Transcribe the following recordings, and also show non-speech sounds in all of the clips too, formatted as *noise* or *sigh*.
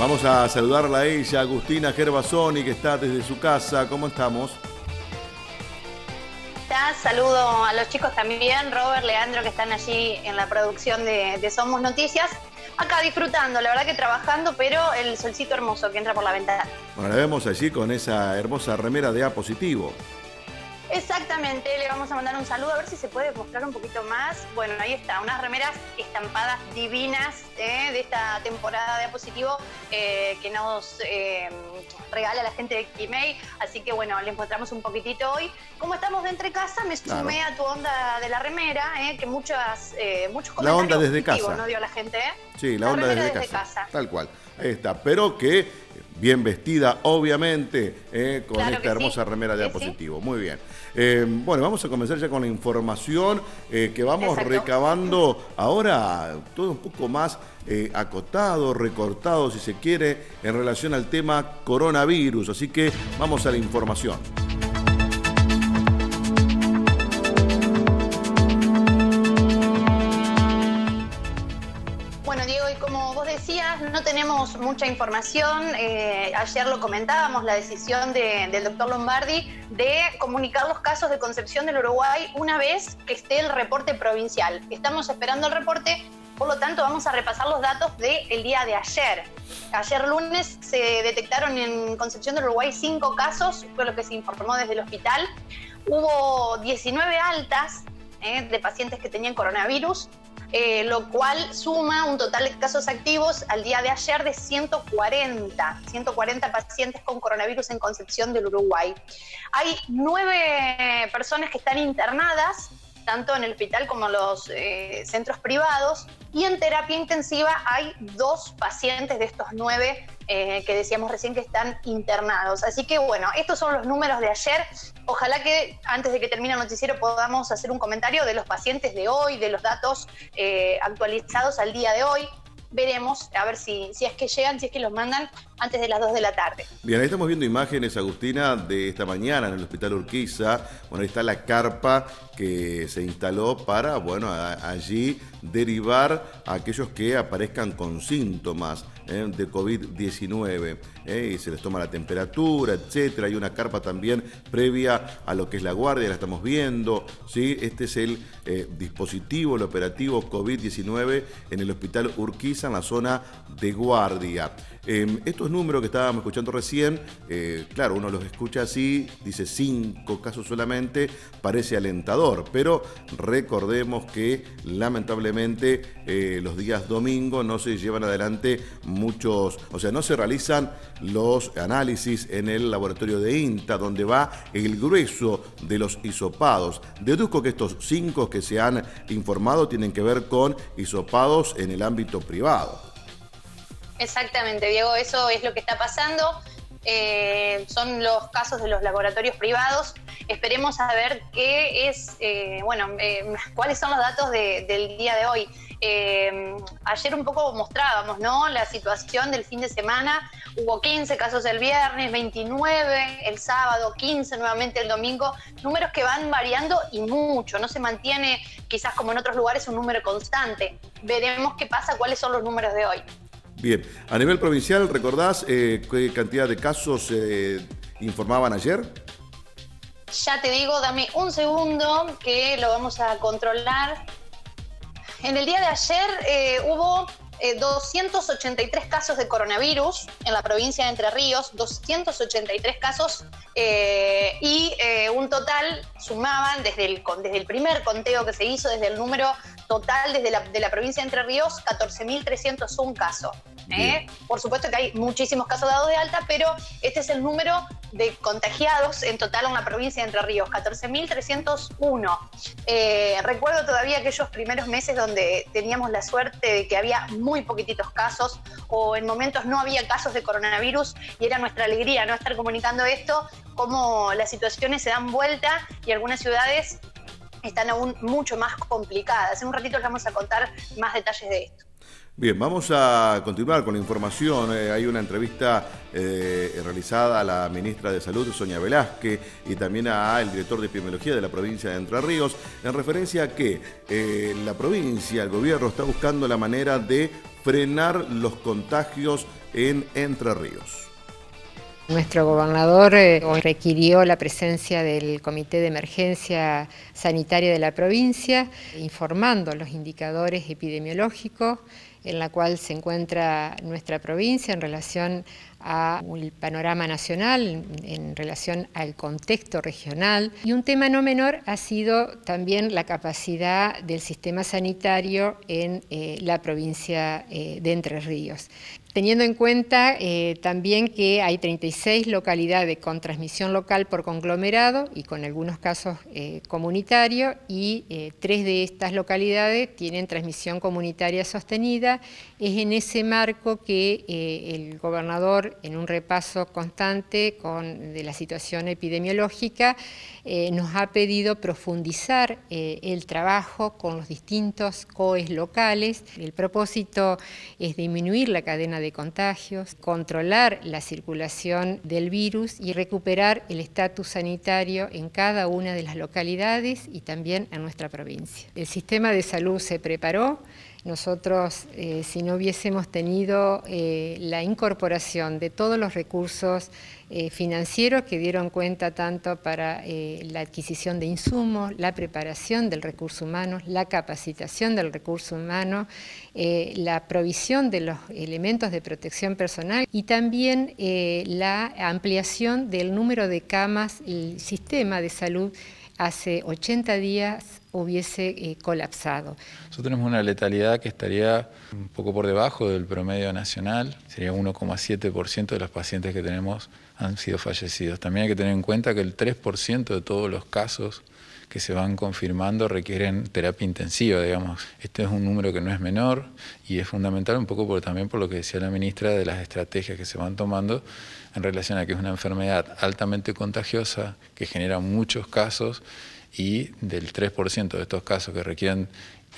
Vamos a saludarla a ella, Agustina Gervasoni, que está desde su casa. ¿Cómo estamos? Saludo a los chicos también, Robert, Leandro, que están allí en la producción de, Somos Noticias. Acá disfrutando, la verdad que trabajando, pero el solcito hermoso que entra por la ventana. Bueno, la vemos allí con esa hermosa remera de A positivo. Exactamente, le vamos a mandar un saludo a ver si se puede mostrar un poquito más. Bueno, ahí está, unas remeras estampadas divinas eh, de esta temporada de Apositivo eh, que nos eh, regala la gente de Kimei. Así que bueno, le encontramos un poquitito hoy. Como estamos de entre casa, me sumé a tu onda de la remera, que muchas, muchos comentarios La onda desde casa. ¿no dio la gente? Sí, la, onda desde, casa. Tal cual. Ahí está. Pero que bien vestida, obviamente, eh, con esta hermosa remera de Apositivo. Muy bien. Eh, bueno, vamos a comenzar ya con la información eh, que vamos recabando ahora, todo un poco más acotado, recortado, si se quiere, en relación al tema coronavirus. Así que vamos a la información. No tenemos mucha información. Eh, ayer lo comentábamos, la decisión del doctor Lombardi de comunicar los casos de Concepción del Uruguay una vez que esté el reporte provincial. Estamos esperando el reporte, por lo tanto vamos a repasar los datos del día de ayer. Ayer lunes se detectaron en Concepción del Uruguay cinco casos, fue lo que se informó desde el hospital. Hubo 19 altas eh, de pacientes que tenían coronavirus eh, lo cual suma un total de casos activos al día de ayer de 140, 140 pacientes con coronavirus en Concepción del Uruguay. Hay nueve personas que están internadas, tanto en el hospital como en los eh, centros privados, y en terapia intensiva hay dos pacientes de estos nueve eh, que decíamos recién que están internados. Así que bueno, estos son los números de ayer. Ojalá que antes de que termine el noticiero podamos hacer un comentario de los pacientes de hoy, de los datos eh, actualizados al día de hoy veremos a ver si, si es que llegan, si es que los mandan antes de las 2 de la tarde. Bien, ahí estamos viendo imágenes, Agustina, de esta mañana en el Hospital Urquiza. Bueno, ahí está la carpa que se instaló para, bueno, allí derivar a aquellos que aparezcan con síntomas ¿eh? de COVID-19 ¿eh? y se les toma la temperatura, etcétera. Hay una carpa también previa a lo que es la guardia, la estamos viendo. ¿sí? Este es el eh, dispositivo, el operativo COVID-19 en el Hospital Urquiza, en la zona de guardia. Em, estos números que estábamos escuchando recién, eh, claro, uno los escucha así, dice cinco casos solamente, parece alentador, pero recordemos que lamentablemente eh, los días domingo no se llevan adelante muchos, o sea, no se realizan los análisis en el laboratorio de INTA, donde va el grueso de los hisopados. Deduzco que estos cinco que se han informado tienen que ver con hisopados en el ámbito privado. Exactamente, Diego, eso es lo que está pasando. Eh, son los casos de los laboratorios privados. Esperemos a ver qué es, eh, bueno, eh, cuáles son los datos del día de hoy. ayer un poco mostrábamos, ¿no? La situación del fin de semana. Hubo 15 casos el viernes, 29 el sábado, 15 nuevamente el domingo. Números que van variando y mucho. No se mantiene, quizás como en otros lugares, un número constante. Veremos qué pasa, cuáles son los números de hoy. Bien, a nivel provincial, ¿recordás eh, qué cantidad de casos eh, informaban ayer? Ya te digo, dame un segundo que lo vamos a controlar. En el día de ayer eh, hubo 283 casos de coronavirus en la provincia de Entre Ríos, 283 casos y un total sumaban desde el, desde el primer conteo que se hizo, desde el número total desde la, de la provincia de Entre Ríos, 14.301 casos. ¿Eh? Por supuesto que hay muchísimos casos dados de alta, pero este es el número de contagiados en total en la provincia de Entre Ríos, 14.301. Eh, recuerdo todavía aquellos primeros meses donde teníamos la suerte de que había muy poquititos casos o en momentos no había casos de coronavirus y era nuestra alegría no estar comunicando esto, cómo las situaciones se dan vuelta y algunas ciudades están aún mucho más complicadas. En un ratito les vamos a contar más detalles de esto. Bien, vamos a continuar con la información. Eh, hay una entrevista eh, realizada a la ministra de Salud, Sonia Velázquez, y también al director de epidemiología de la provincia de Entre Ríos, en referencia a que eh, la provincia, el gobierno, está buscando la manera de frenar los contagios en Entre Ríos. Nuestro gobernador requirió la presencia del Comité de Emergencia Sanitaria de la provincia, informando los indicadores epidemiológicos en la cual se encuentra nuestra provincia en relación al panorama nacional, en relación al contexto regional. Y un tema no menor ha sido también la capacidad del sistema sanitario en eh, la provincia eh, de Entre Ríos teniendo en cuenta eh, también que hay 36 localidades con transmisión local por conglomerado y con algunos casos eh, comunitarios y eh, tres de estas localidades tienen transmisión comunitaria sostenida. Es en ese marco que el gobernador, en un repaso constante con, de la situación epidemiológica, nos ha pedido profundizar el trabajo con los distintos COEs locales. El propósito es disminuir la cadena de contagios, controlar la circulación del virus y recuperar el estatus sanitario en cada una de las localidades y también en nuestra provincia. El sistema de salud se preparó, nosotros, eh, si no hubiésemos tenido eh, la incorporación de todos los recursos eh, financieros que dieron cuenta tanto para la adquisición de insumos, la preparación del recurso humano, la capacitación del recurso humano, la provisión de los elementos de protección personal y también la ampliación del número de camas, el sistema de salud hace 80 días hubiese eh, colapsado. Nosotros tenemos una letalidad que estaría un poco por debajo del promedio nacional, sería 1,7% de los pacientes que tenemos han sido fallecidos. También hay que tener en cuenta que el 3% de todos los casos que se van confirmando requieren terapia intensiva, digamos. Este es un número que no es menor y es fundamental un poco por, también por lo que decía la ministra de las estrategias que se van tomando en relación a que es una enfermedad altamente contagiosa que genera muchos casos y del 3% de estos casos que requieren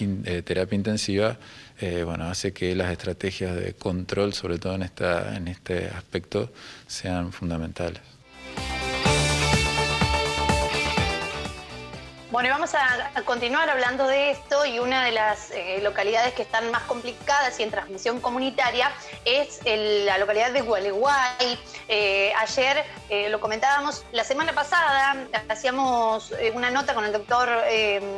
eh, terapia intensiva, eh, bueno, hace que las estrategias de control, sobre todo en, esta, en este aspecto, sean fundamentales. Bueno, y vamos a, continuar hablando de esto y una de las eh, localidades que están más complicadas y en transmisión comunitaria es la localidad de Gualeguay. Eh, ayer eh, lo comentábamos, la semana pasada hacíamos una nota con el doctor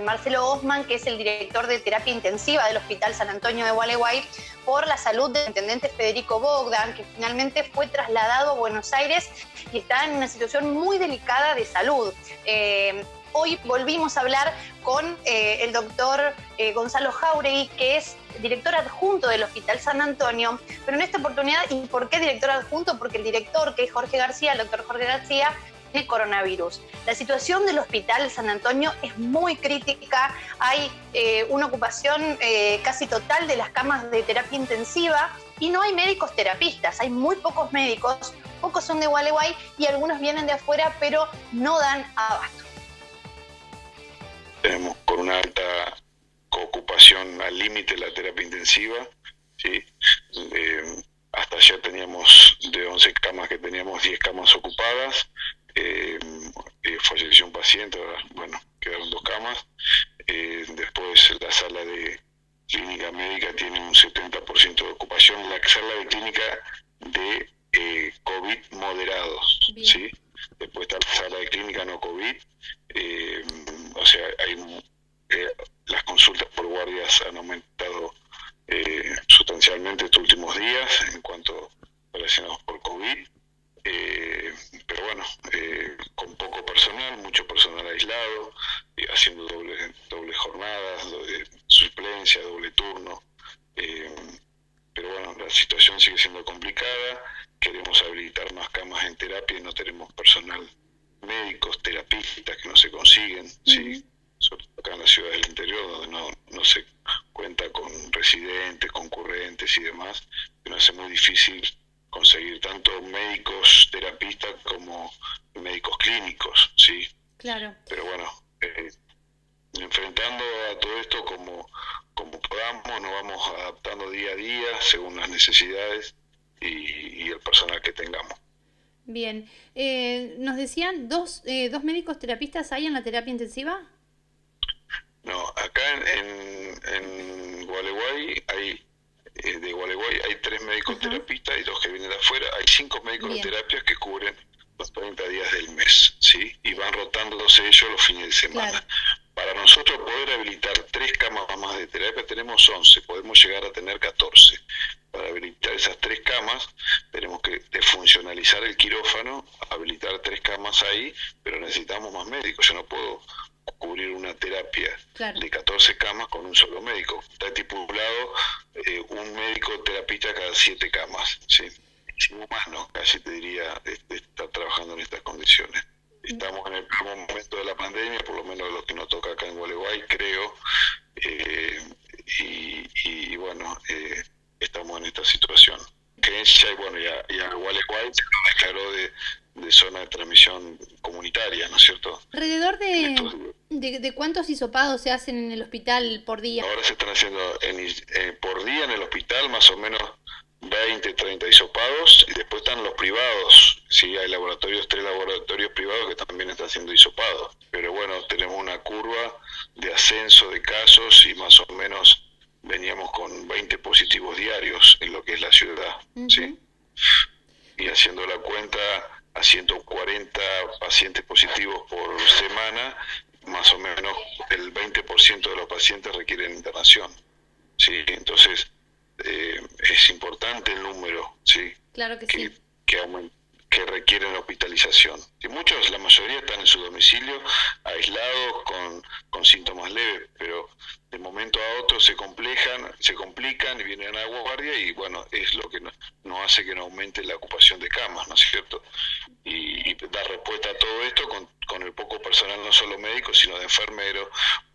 Marcelo Osman, que es el director de terapia intensiva del Hospital San Antonio de Gualeguay, por la salud del intendente Federico Bogdan, que finalmente fue trasladado a Buenos Aires y está en una situación muy delicada de salud hoy volvimos a hablar con eh, el doctor eh, Gonzalo Jauregui, que es director adjunto del Hospital San Antonio, pero en esta oportunidad, ¿y por qué director adjunto? Porque el director, que es Jorge García, el doctor Jorge García, tiene coronavirus. La situación del Hospital San Antonio es muy crítica, hay eh, una ocupación casi total de las camas de terapia intensiva y no hay médicos terapistas, hay muy pocos médicos, pocos son de Gualeguay y algunos vienen de afuera, pero no dan abasto tenemos con una alta ocupación al límite la terapia intensiva. ¿sí? Eh, hasta ayer teníamos de 11 camas que teníamos 10 camas ocupadas. Eh, eh, falleció un paciente, bueno, quedaron dos camas. Eh, después la sala de clínica médica tiene un 70% de ocupación. La sala de clínica de COVID moderados, ¿sí? Después está la sala de clínica no COVID. Eh, o sea, hay eh, las consultas por guardias han aumentado eh, sustancialmente estos últimos días en cuanto relacionados por COVID. pero bueno, con poco personal, mucho personal aislado, haciendo doble, doble jornadas, doble suplencia, doble turno. pero bueno, la situación sigue siendo complicada queremos habilitar más camas en terapia y no tenemos personal médicos, terapistas que no se consiguen, sí, sobre todo acá en las ciudades del interior donde no, no se cuenta con residentes, concurrentes y demás, que nos hace muy difícil conseguir tanto médicos terapistas como médicos clínicos, sí. Claro. Pero bueno, eh, enfrentando a todo esto como, como podamos, nos vamos adaptando día a día según las necesidades y, el personal que tengamos. Bien, eh, nos ¿dos, eh, ¿dos médicos terapistas hay en la terapia intensiva? No, acá en, en, Gualeguay hay eh, de Gualeguay hay tres médicos terapistas y dos que vienen de afuera. Hay cinco médicos de terapias que cubren los 30 días del mes, ¿sí? Y van rotándose ellos los fines de semana. Para nosotros poder habilitar tres camas más de terapia tenemos 11, podemos llegar a tener 14. Para habilitar esas tres camas tenemos que funcionalizar el quirófano, habilitar tres camas ahí, pero necesitamos más médicos. Yo no puedo cubrir una terapia de 14 camas con un solo médico. Está estipulado eh, un médico terapista cada siete camas. ¿sí? Es inhumano, casi te diría, estar trabajando en estas condiciones. Estamos en el primer momento de la pandemia, por lo menos lo que nos toca acá en Gualeguay, creo, eh, y, bueno, eh, estamos en esta situación. Creencia, y bueno, ya, ya Gualeguay se nos declaró de, zona de transmisión comunitaria, ¿no es cierto? ¿Alrededor de, de, cuántos hisopados se hacen en el hospital por día? Ahora se están haciendo eh, por día en el hospital más o menos 20, 30 hisopados y los privados. Sí, hay laboratorios, tres laboratorios privados que también están haciendo hisopados. Pero bueno, tenemos una curva de ascenso de casos y más o menos veníamos con 20 positivos diarios en lo que es la ciudad. ¿sí? Y haciendo la cuenta a 140 pacientes positivos por semana, más o menos el 20% de los pacientes requieren internación. Sí, entonces eh, es importante el número, ¿sí? Claro que, que sí. Que, que requieren hospitalización. Y muchos, la mayoría están en su domicilio, aislados, con, con síntomas leves, pero de momento a otro se complejan, se complican y vienen a guardia y bueno, es lo que nos, hace que no aumente la ocupación de camas, ¿no es cierto? Y, y dar respuesta a todo esto con, con el poco personal, no solo médico, sino de enfermeros.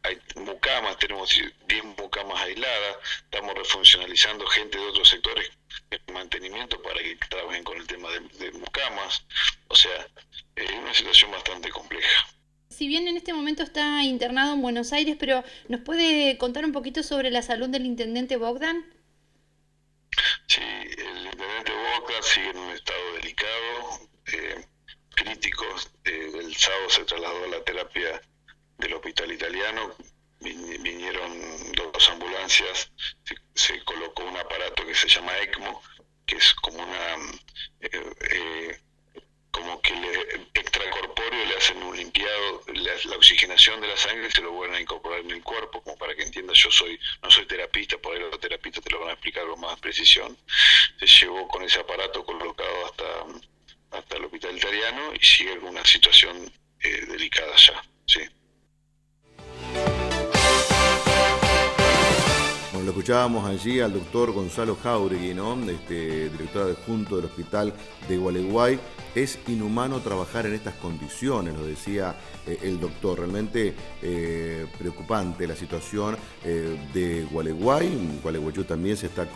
Hay mucamas, tenemos 10 mucamas aisladas, estamos refuncionalizando gente de otros sectores en mantenimiento para que trabajen con el tema de, mucamas. O sea, es una situación bastante compleja si bien en este momento está internado en Buenos Aires, pero ¿nos puede contar un poquito sobre la salud del intendente Bogdan? Sí, el intendente Bogdan sigue en un estado delicado, eh, crítico. Eh, el sábado se trasladó a la terapia del hospital italiano, vinieron dos ambulancias, se, colocó un aparato que se llama ECMO, que es como una... Eh, como que le, extracorpóreo le hacen un limpiado, la, oxigenación de la sangre se lo vuelven a incorporar en el cuerpo, como para que entiendas, yo soy no soy terapista, por ahí los terapistas te lo van a explicar con más precisión. Se llevó con ese aparato colocado hasta, hasta el hospital italiano y sigue alguna situación eh, delicada ya, sí. lo escuchábamos allí al doctor Gonzalo Jauregui, ¿no? este, director adjunto del Hospital de Gualeguay. Es inhumano trabajar en estas condiciones, lo decía eh, el doctor. Realmente eh, preocupante la situación eh, de Gualeguay. Gualeguayú también se está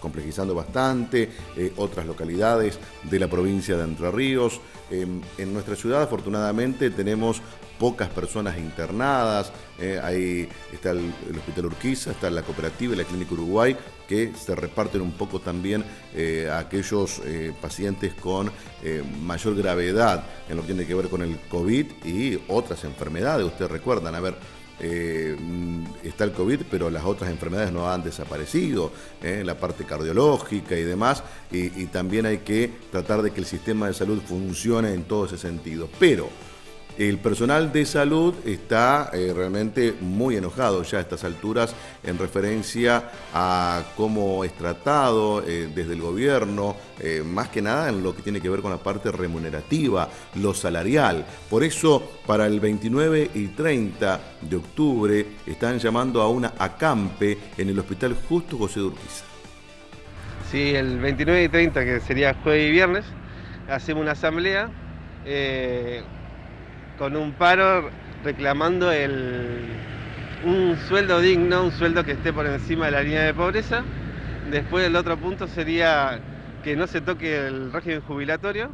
complejizando bastante, otras localidades de la provincia de Entre Ríos. en nuestra ciudad, afortunadamente, tenemos pocas personas internadas. Eh, ahí está el, Hospital Urquiza, está la cooperativa y la Clínica Uruguay, que se reparten un poco también eh, a aquellos eh, pacientes con mayor gravedad en lo que tiene que ver con el COVID y otras enfermedades. Ustedes recuerdan, a ver, está el COVID, pero las otras enfermedades no han desaparecido, la parte cardiológica y demás, y, y, también hay que tratar de que el sistema de salud funcione en todo ese sentido. Pero el personal de salud está eh, realmente muy enojado ya a estas alturas en referencia a cómo es tratado eh, desde el gobierno, eh, más que nada en lo que tiene que ver con la parte remunerativa, lo salarial. Por eso, para el 29 y 30 de octubre están llamando a una acampe en el Hospital Justo José de Urquiza. Sí, el 29 y 30, que sería jueves y viernes, hacemos una asamblea con un paro reclamando un sueldo digno, un sueldo que esté por encima de la línea de pobreza. Después el otro punto sería que no se toque el régimen jubilatorio.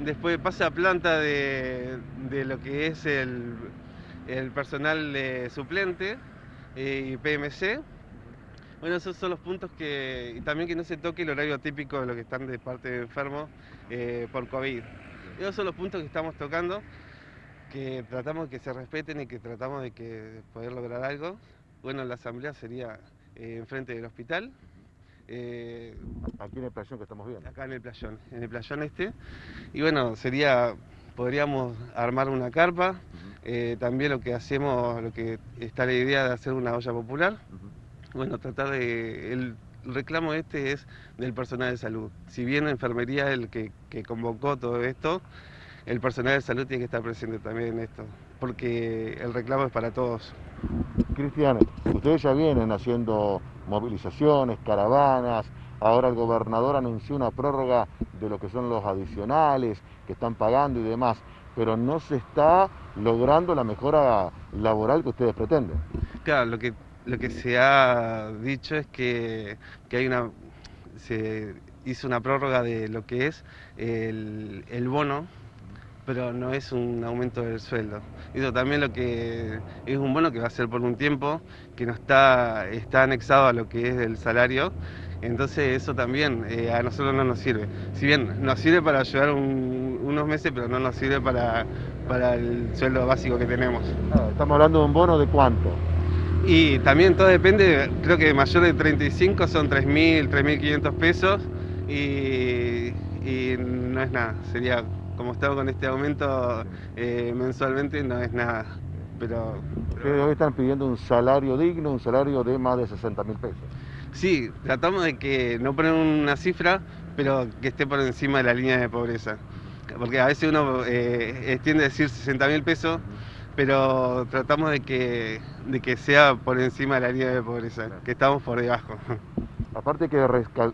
Después pasa a planta de, lo que es el, personal suplente eh, y PMC. Bueno, esos son los puntos que... Y también que no se toque el horario típico de los que están de parte de enfermos eh, por COVID. Esos son los puntos que estamos tocando que tratamos de que se respeten y que tratamos de que poder lograr algo. Bueno, la asamblea sería eh, enfrente del hospital Eh, Aquí en el playón que estamos viendo. acá en el playón, en el playón este. Y bueno, sería, podríamos armar una carpa. eh, también lo que hacemos, lo que está la idea de hacer una olla popular. Bueno, tratar de. El reclamo este es del personal de salud. Si bien la enfermería es el que, que convocó todo esto, el personal de salud tiene que estar presente también en esto, porque el reclamo es para todos. Cristian, ustedes ya vienen haciendo movilizaciones, caravanas, ahora el gobernador anunció una prórroga de lo que son los adicionales que están pagando y demás, pero no se está logrando la mejora laboral que ustedes pretenden. Claro, lo que, lo que se ha dicho es que, que hay una. se hizo una prórroga de lo que es el, el bono, pero no es un aumento del sueldo. Eso también lo que es un bono que va a ser por un tiempo, que no está, está anexado a lo que es el salario. Entonces eso también eh, a nosotros no nos sirve. Si bien nos sirve para ayudar un- unos meses, pero no nos sirve para, para el sueldo básico que tenemos. Ah, Estamos hablando de un bono de cuánto. Y también todo depende, creo que mayor de 35 son 3.000, 3.500 pesos y, y no es nada. Sería, como estamos con este aumento eh, mensualmente, no es nada. Pero, hoy están pidiendo un salario digno, un salario de más de 60 mil pesos. sí, tratamos de que no poner una cifra, pero que esté por encima de la línea de pobreza. Porque a veces uno eh, tiende a decir 60 mil pesos, pero tratamos de que, de que sea por encima de la línea de pobreza, que estamos por debajo. Aparte hay que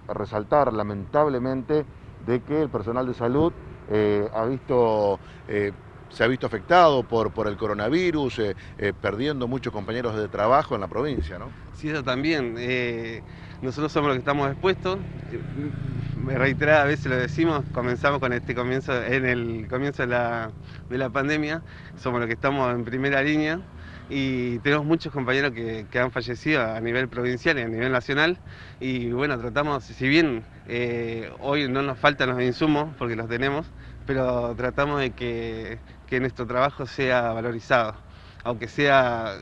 resaltar lamentablemente de que el personal de salud eh, ha visto, eh, se ha visto afectado por, por el coronavirus, eh, perdiendo muchos compañeros de trabajo en la provincia, ¿no? Sí, eso también. nosotros somos los que estamos expuestos. Me reiteradas veces lo decimos, comenzamos con este comienzo, en el comienzo de la, de la pandemia, somos los que estamos en primera línea y tenemos muchos compañeros que, que han fallecido a nivel provincial y a nivel nacional y bueno, tratamos, si bien eh, hoy no nos faltan los insumos porque los tenemos, pero tratamos de que, que nuestro trabajo sea valorizado, aunque sea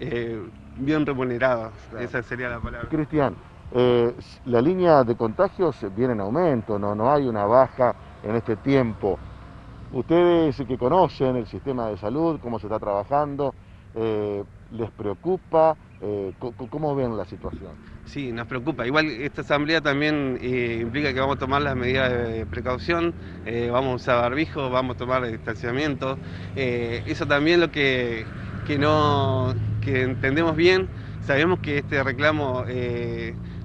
eh, bien remunerado, Claro. esa sería la palabra. Cristian, eh, la línea de contagios viene en aumento, no, no hay una baja en este tiempo. Ustedes que conocen el sistema de salud, cómo se está trabajando, eh, ¿les preocupa? Eh, ¿Cómo ven la situación? Sí, nos preocupa. Igual esta asamblea también eh, implica que vamos a tomar las medidas de precaución, vamos a usar barbijo, vamos a tomar distanciamiento. Eso también lo que, que no que entendemos bien. Sabemos que este reclamo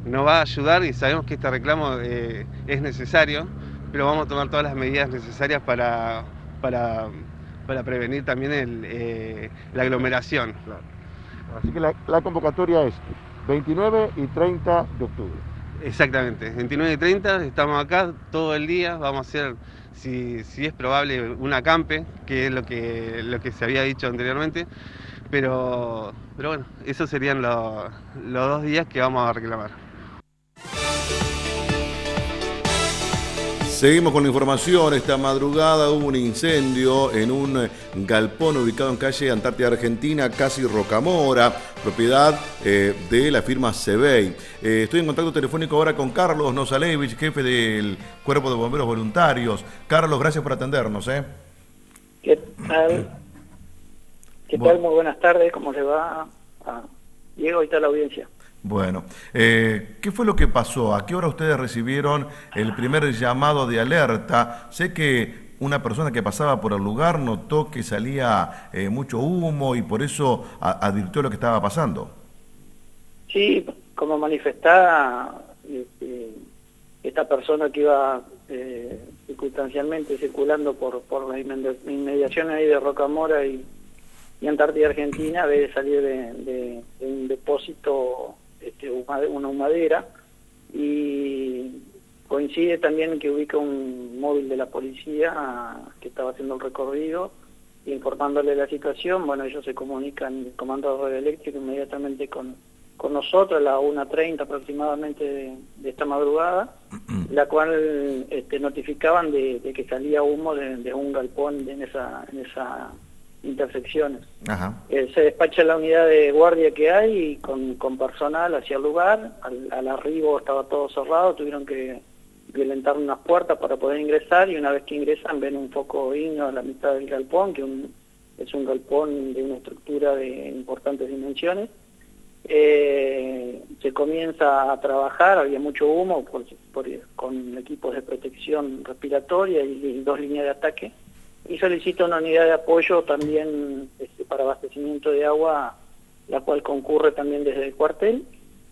nos va a ayudar y sabemos que este reclamo es necesario, pero vamos a tomar todas las medidas necesarias para, para, para prevenir también el, eh, la aglomeración. Así que la, la convocatoria es 29 y 30 de octubre. Exactamente, 29 y 30 estamos acá todo el día, vamos a hacer, si, si es probable, un acampe, que es lo que, lo que se había dicho anteriormente, pero, pero bueno, esos serían lo- los dos días que vamos a reclamar. Seguimos con la información. Esta madrugada hubo un incendio en un eh, galpón ubicado en calle Antártida Argentina, casi Rocamora, propiedad eh, de la firma Sebey. Eh, estoy en contacto telefónico ahora con Carlos Nosalevich, jefe del Cuerpo de Bomberos Voluntarios. Carlos, gracias por atendernos. ¿eh? ¿Qué tal? ¿Qué Bueno. tal? Muy buenas tardes. ¿Cómo le va a Diego y toda la audiencia? Bueno, eh, ¿qué fue lo que pasó? ¿A qué hora ustedes recibieron el primer llamado de alerta? Sé que una persona que pasaba por el lugar notó que salía eh, mucho humo y por eso advirtió lo que estaba pasando. Sí, como manifestaba este, esta persona que iba eh, circunstancialmente circulando por, por las inmedi- inmediaciones ahí de Rocamora y, Antártida Argentina, debe salir de un depósito, este, una humadera, y coincide también que ubica un móvil de la policía que estaba haciendo el recorrido informándole la situación, bueno, ellos se comunican, el comando de inmediatamente con, con nosotros a las 1.30 aproximadamente de, de esta madrugada, la cual este, notificaban de, de que salía humo de, de un galpón de- en esa, en esa intersecciones. Ajá. Eh, se despacha la unidad de guardia que hay y con, con personal hacia el lugar. Al, al arribo estaba todo cerrado, tuvieron que violentar unas puertas para poder ingresar y una vez que ingresan ven un foco himno a la mitad del galpón, que un, es un galpón de una estructura de importantes dimensiones. Eh, se comienza a trabajar, había mucho humo por, por, con equipos de protección respiratoria y, y, dos líneas de ataque. Y solicita una unidad de apoyo también este, para abastecimiento de agua, la cual concurre también desde el cuartel.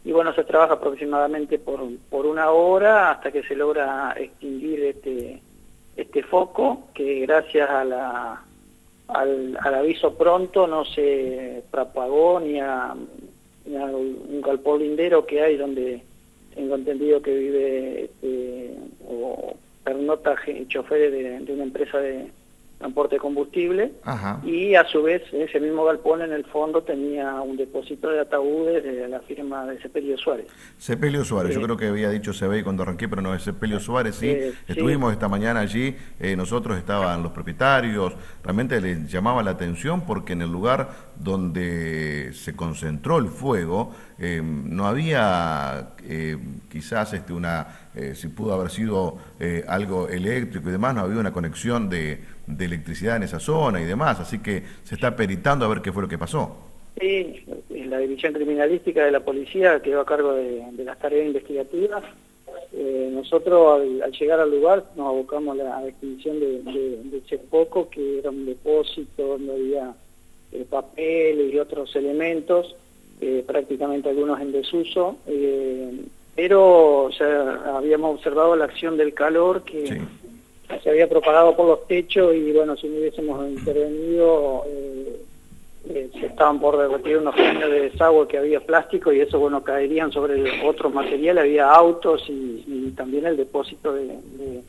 Y bueno, se trabaja aproximadamente por, por una hora hasta que se logra extinguir este, este foco, que gracias a la, al, aviso pronto no se propagó ni a, ni a un galpón lindero que hay donde tengo entendido que vive este, o pernota choferes de, de una empresa de, transporte de combustible Ajá. y a su vez ese mismo galpón en el fondo tenía un depósito de ataúdes de la firma de Sepelio Suárez. Sepelio Suárez, Sí. yo creo que había dicho Sebey cuando arranqué, pero no es Sepelio Suárez, sí. Eh, sí. Estuvimos esta mañana allí, eh, nosotros estaban los propietarios, realmente les llamaba la atención porque en el lugar donde se concentró el fuego eh, no había eh, quizás este, una, eh, si pudo haber sido eh, algo eléctrico y demás, no había una conexión de, de electricidad en esa zona y demás, así que se está peritando a ver qué fue lo que pasó. Sí, la división criminalística de la policía quedó a cargo de, las tareas investigativas. Eh, nosotros al, llegar al lugar nos abocamos a la, extinción de, de, de ese foco, que era un depósito donde había eh, papeles y otros elementos, eh, prácticamente algunos en desuso, eh, pero ya habíamos observado la acción del calor que Sí. se había propagado por los techos y bueno, si no hubiésemos intervenido, eh, eh, se estaban por derretir unos caños de desagüe que había plástico y eso, bueno, caerían sobre otros materiales, había autos y, y también el depósito de, de,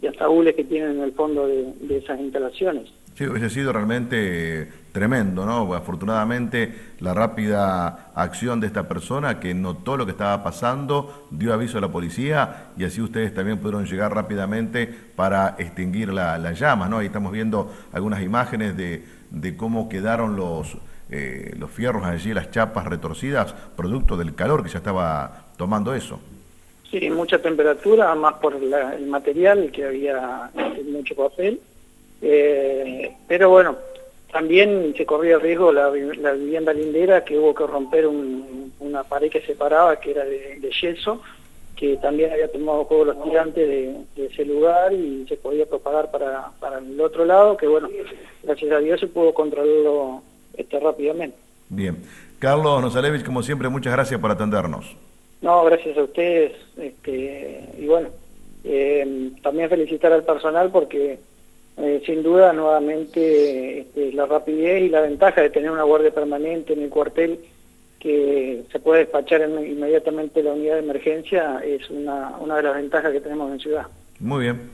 de ataúdes que tienen en el fondo de, de esas instalaciones. Sí, hubiese sido realmente tremendo, ¿no? Afortunadamente, la rápida acción de esta persona que notó lo que estaba pasando, dio aviso a la policía y así ustedes también pudieron llegar rápidamente para extinguir la, la llama, ¿no? Ahí estamos viendo algunas imágenes de, cómo quedaron los, eh, los fierros allí, las chapas retorcidas, producto del calor que ya estaba tomando eso. Sí, mucha temperatura, más por la- el material, que había mucho papel. Eh, pero bueno, también se corría el riesgo la, vi- la vivienda lindera, que hubo que romper un- una pared que separaba, que era de, de yeso, que también había tomado juego los tirantes de, de ese lugar y se podía propagar para, para el otro lado, que bueno, gracias a Dios se pudo controlarlo este, rápidamente. Bien. Carlos Nosalevich, como siempre, muchas gracias por atendernos. No, gracias a ustedes. Este, y bueno, eh, también felicitar al personal porque eh, sin duda nuevamente este, la rapidez y la ventaja de tener una guardia permanente en el cuartel que se puede despachar en- inmediatamente la unidad de emergencia es una, una de las ventajas que tenemos en ciudad. Muy bien.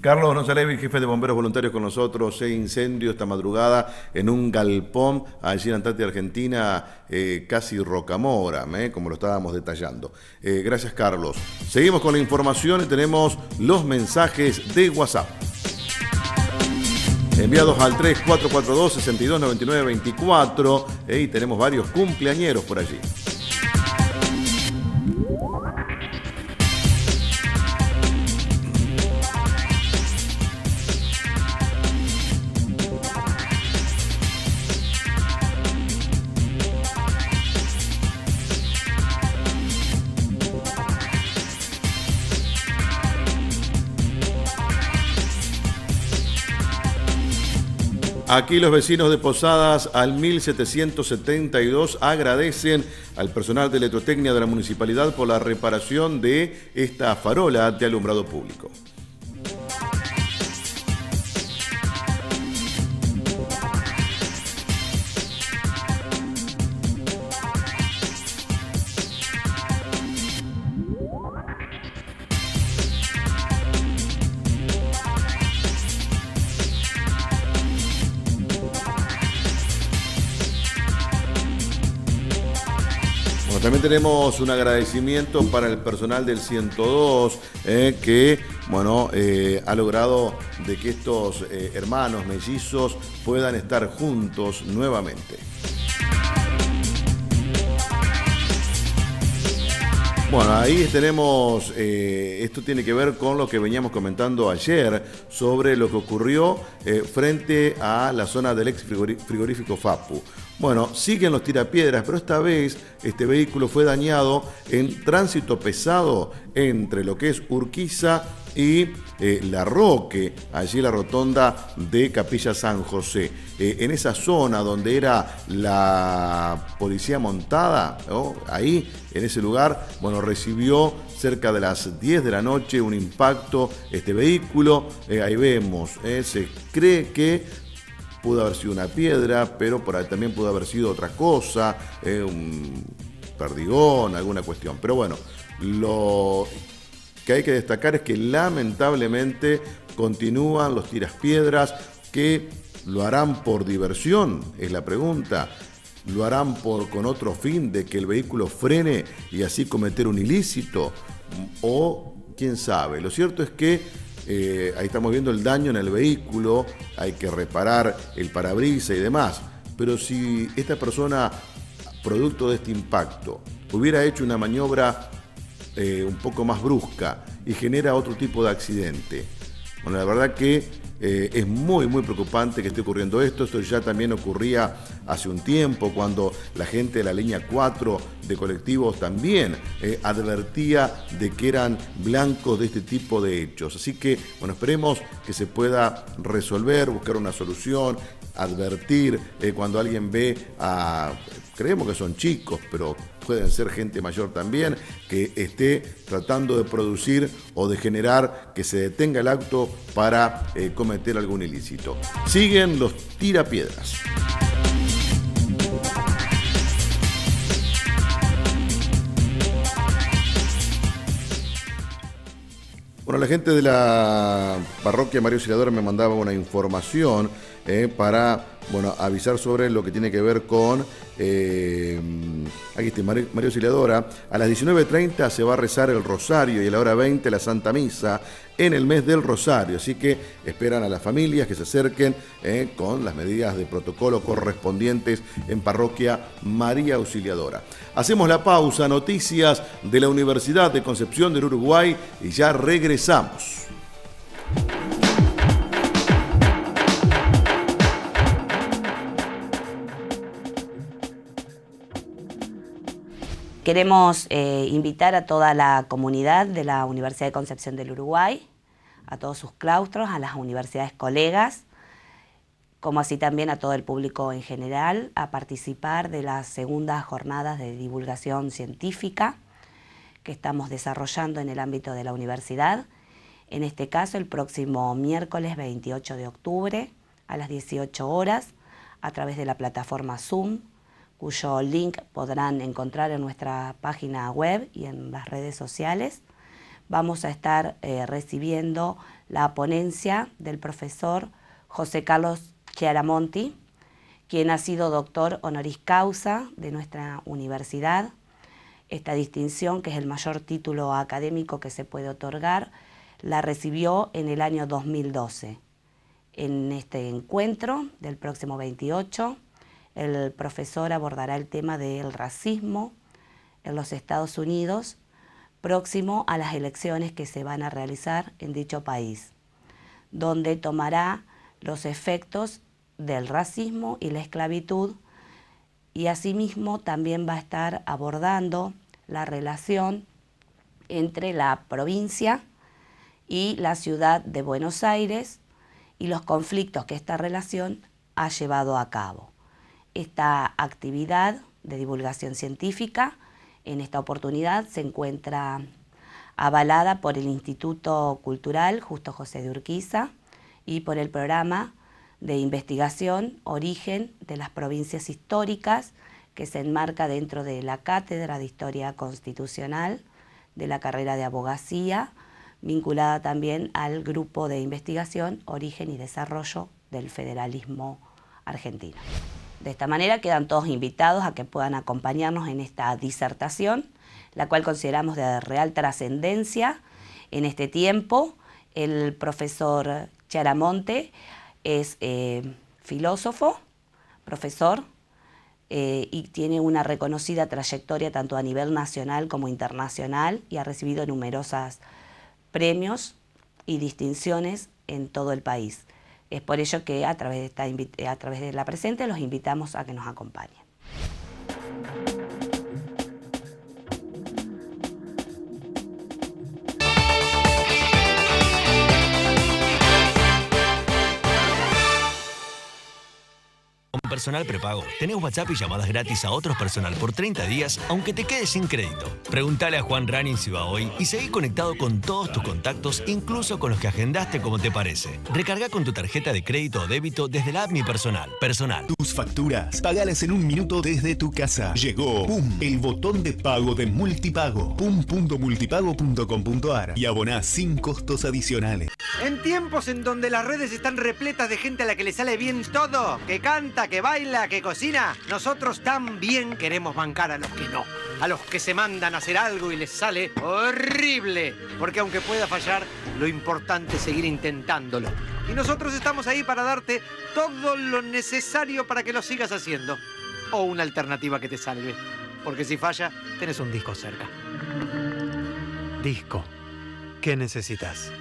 Carlos Nosalevich, jefe de bomberos voluntarios con nosotros, se incendio esta madrugada en un galpón allí en Antártida Argentina, eh, casi Rocamora, eh, como lo estábamos detallando. Eh, gracias, Carlos. Seguimos con la información y tenemos los mensajes de WhatsApp. Enviados al 3442-629924 eh, y tenemos varios cumpleañeros por allí. Aquí los vecinos de Posadas al 1772 agradecen al personal de electrotecnia de la municipalidad por la reparación de esta farola de alumbrado público. También tenemos un agradecimiento para el personal del 102 eh, que, bueno, eh, ha logrado de que estos eh, hermanos mellizos puedan estar juntos nuevamente. Bueno, ahí tenemos, esto tiene que ver con lo que veníamos comentando ayer sobre lo que ocurrió frente a la zona del ex frigorífico FAPU. Bueno, siguen los tirapiedras, pero esta vez este vehículo fue dañado en tránsito pesado entre lo que es Urquiza y eh, La Roque, allí la rotonda de Capilla San José. Eh, en esa zona donde era la policía montada, ahí, en ese lugar, bueno, recibió cerca de las 10 de la noche un impacto este vehículo. Eh, ahí vemos, se cree que pudo haber sido una piedra, pero por ahí también pudo haber sido otra cosa, eh, un perdigón, alguna cuestión. Pero bueno, lo que hay que destacar es que lamentablemente continúan los tiras piedras que lo harán por diversión, es la pregunta. ¿Lo harán por, con otro fin de que el vehículo frene y así cometer un ilícito? O quién sabe. Lo cierto es que eh, ahí estamos viendo el daño en el vehículo, hay que reparar el parabrisas y demás. Pero si esta persona, producto de este impacto, hubiera hecho una maniobra eh, un poco más brusca y genera otro tipo de accidente, bueno, la verdad que eh, es muy, muy preocupante que esté ocurriendo esto. Esto ya también ocurría hace un tiempo cuando la gente de la línea 4 de colectivos también eh, advertía de que eran blancos de este tipo de hechos. Así que, bueno, esperemos que se pueda resolver, buscar una solución, advertir eh, cuando alguien ve a, creemos que son chicos, pero pueden ser gente mayor también, que esté tratando de producir o de generar que se detenga el acto para eh, cometer algún ilícito. Siguen los tirapiedras. Bueno, la gente de la parroquia Mario Auxiliadora me mandaba una información eh, para bueno, avisar sobre lo que tiene que ver con, eh, aquí está, Mario, Auxiliadora, a las 19.30 se va a rezar el Rosario y a la hora 20 la Santa Misa en el mes del Rosario, así que esperan a las familias que se acerquen eh, con las medidas de protocolo correspondientes en parroquia María Auxiliadora. Hacemos la pausa, noticias de la Universidad de Concepción del Uruguay y ya regresamos. Queremos eh, invitar a toda la comunidad de la Universidad de Concepción del Uruguay, a todos sus claustros, a las universidades colegas, como así también a todo el público en general, a participar de las segundas jornadas de divulgación científica que estamos desarrollando en el ámbito de la universidad. En este caso, el próximo miércoles 28 de octubre a las 18 horas, a través de la plataforma Zoom, cuyo link podrán encontrar en nuestra página web y en las redes sociales. Vamos a estar eh, recibiendo la ponencia del profesor José Carlos Chiaramonti, quien ha sido doctor honoris causa de nuestra universidad. Esta distinción, que es el mayor título académico que se puede otorgar, la recibió en el año 2012. En este encuentro del próximo 28 el profesor abordará el tema del racismo en los Estados Unidos próximo a las elecciones que se van a realizar en dicho país, donde tomará los efectos del racismo y la esclavitud. Y asimismo también va a estar abordando la relación entre la provincia y la ciudad de Buenos Aires y los conflictos que esta relación ha llevado a cabo esta actividad de divulgación científica. En esta oportunidad se encuentra avalada por el Instituto Cultural Justo José de Urquiza y por el programa de investigación Origen de las Provincias Históricas, que se enmarca dentro de la Cátedra de Historia Constitucional de la carrera de abogacía, vinculada también al grupo de investigación Origen y Desarrollo del Federalismo Argentino De esta manera quedan todos invitados a que puedan acompañarnos en esta disertación, la cual consideramos de real trascendencia en este tiempo. El profesor Charamonte es eh, filósofo, profesor, eh, y tiene una reconocida trayectoria tanto a nivel nacional como internacional y ha recibido numerosos premios y distinciones en todo el país. Es por ello que a través de, a través de la presente los invitamos a que nos acompañen. Personal prepago, tenés WhatsApp y llamadas gratis a otros personal por 30 días, aunque te quedes sin crédito. Pregúntale a Juan Running si va hoy y seguí conectado con todos tus contactos, incluso con los que agendaste como te parece. Recarga con tu tarjeta de crédito o débito desde la app Mi Personal. Personal. Tus facturas, pagales en un minuto desde tu casa. Llegó PUM, el botón de pago de Multipago. PUM.multipago.com.ar y abonás sin costos adicionales. En tiempos en donde las redes están repletas de gente a la que le sale bien todo, que canta, que baila, que cocina, nosotros también queremos bancar a los que no. A los que se mandan a hacer algo y les sale horrible. Porque aunque pueda fallar, lo importante es seguir intentándolo. Y nosotros estamos ahí para darte todo lo necesario para que lo sigas haciendo. O una alternativa que te salve. Porque si falla, tenés un disco cerca. Disco. ¿Qué necesitas?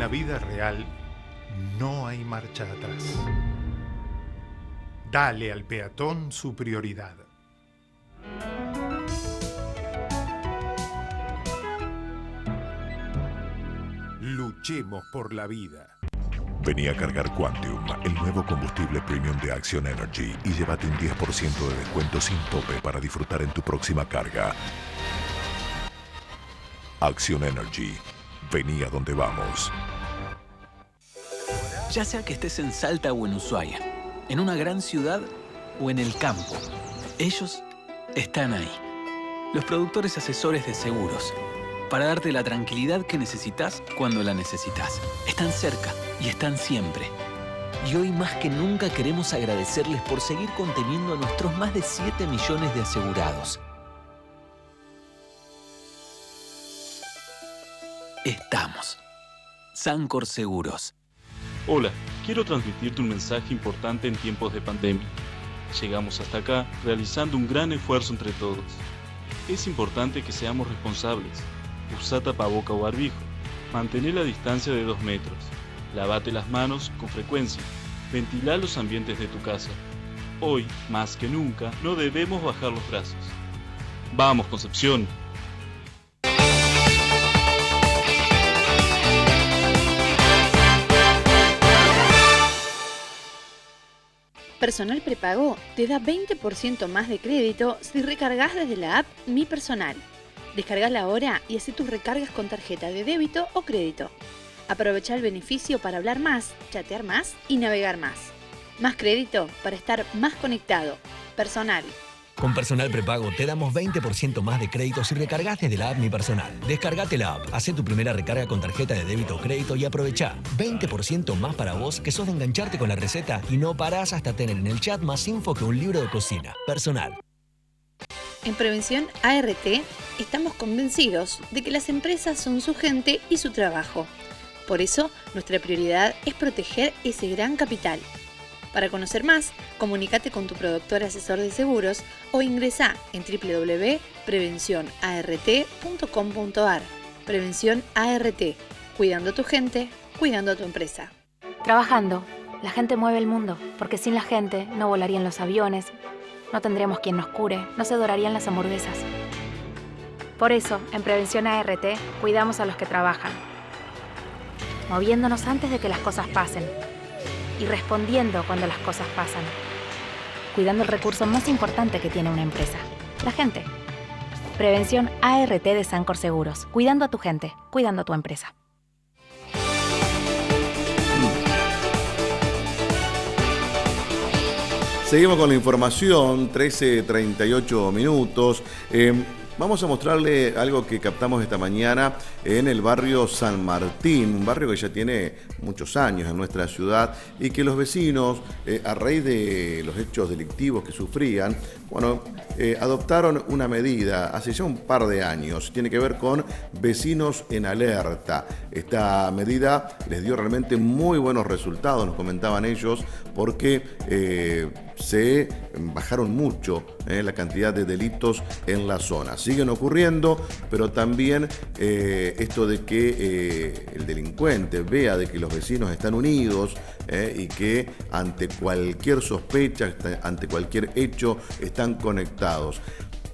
La vida real no hay marcha atrás. Dale al peatón su prioridad. Luchemos por la vida. Vení a cargar Quantium, el nuevo combustible premium de Action Energy, y llévate un 10% de descuento sin tope para disfrutar en tu próxima carga. Action Energy. Vení a donde vamos. Ya sea que estés en Salta o en Ushuaia, en una gran ciudad o en el campo, ellos están ahí. Los productores asesores de seguros, para darte la tranquilidad que necesitas cuando la necesitas. Están cerca y están siempre. Y hoy más que nunca queremos agradecerles por seguir conteniendo a nuestros más de 7 millones de asegurados. Estamos. Sancor Seguros. Hola, quiero transmitirte un mensaje importante en tiempos de pandemia. Llegamos hasta acá realizando un gran esfuerzo entre todos. Es importante que seamos responsables. Usa tapaboca o barbijo. Mantén la distancia de 2 metros. Lavate las manos con frecuencia. Ventila los ambientes de tu casa. Hoy, más que nunca, no debemos bajar los brazos. Vamos, Concepción. Personal Prepago te da 20% más de crédito si recargas desde la app Mi Personal. Descargala ahora y haz tus recargas con tarjeta de débito o crédito. Aprovecha el beneficio para hablar más, chatear más y navegar más. Más crédito para estar más conectado. Personal. Con Personal Prepago te damos 20% más de crédito si recargas desde la app Mi Personal. Descargate la app, haz tu primera recarga con tarjeta de débito o crédito y aprovecha 20% más para vos que sos de engancharte con la receta y no parás hasta tener en el chat más info que un libro de cocina. Personal. En Prevención ART estamos convencidos de que las empresas son su gente y su trabajo. Por eso, nuestra prioridad es proteger ese gran capital. Para conocer más, comunícate con tu productor asesor de seguros o ingresa en www.prevencionart.com.ar. Prevención ART, cuidando a tu gente, cuidando a tu empresa. Trabajando, la gente mueve el mundo, porque sin la gente no volarían los aviones, no tendríamos quien nos cure, no se dorarían las hamburguesas. Por eso, en Prevención ART, cuidamos a los que trabajan, moviéndonos antes de que las cosas pasen y respondiendo cuando las cosas pasan. cuidando el recurso más importante que tiene una empresa, la gente. Prevención ART de Sancor Seguros, cuidando a tu gente, cuidando a tu empresa. Seguimos con la información, 13.38 minutos. Eh, Vamos a mostrarle algo que captamos esta mañana en el barrio San Martín, un barrio que ya tiene muchos años en nuestra ciudad y que los vecinos, eh, a raíz de los hechos delictivos que sufrían, bueno, eh, adoptaron una medida hace ya un par de años. Tiene que ver con vecinos en alerta. Esta medida les dio realmente muy buenos resultados, nos comentaban ellos, porque eh, se bajaron mucho la cantidad de delitos en la zona siguen ocurriendo, pero también eh, esto de que eh, el delincuente vea de que los vecinos están unidos eh, y que ante cualquier sospecha, ante cualquier hecho, están conectados.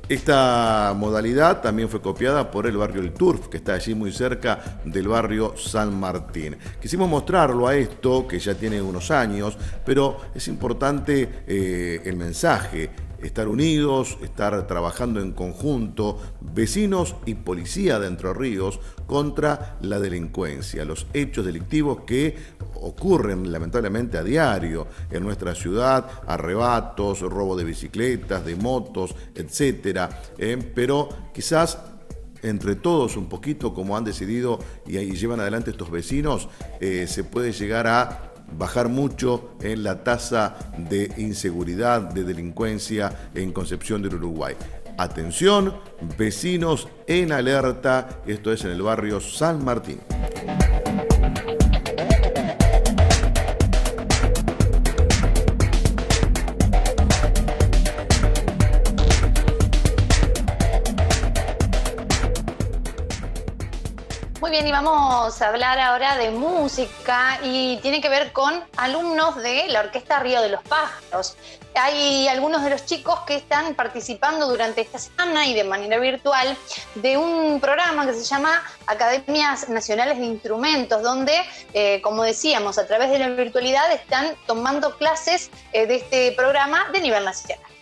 Esta modalidad también fue copiada por el barrio El Turf, que está allí muy cerca del barrio San Martín. Quisimos mostrarlo a esto, que ya tiene unos años, pero es importante el mensaje estar unidos, estar trabajando en conjunto, vecinos y policía de Entre Ríos contra la delincuencia, los hechos delictivos que ocurren lamentablemente a diario en nuestra ciudad, arrebatos, robo de bicicletas, de motos, etcétera. Eh, pero quizás entre todos un poquito como han decidido y llevan adelante estos vecinos, eh, se puede llegar a bajar mucho en la tasa de inseguridad, de delincuencia en Concepción del Uruguay. Atención, vecinos en alerta, esto es en el barrio San Martín. Bien, y vamos a hablar ahora de música y tiene que ver con alumnos de la Orquesta Río de los Pájaros. Hay algunos de los chicos que están participando durante esta semana y de manera virtual de un programa que se llama Academias Nacionales de Instrumentos, donde, eh, como decíamos, a través de la virtualidad están tomando clases eh, de este programa de nivel nacional.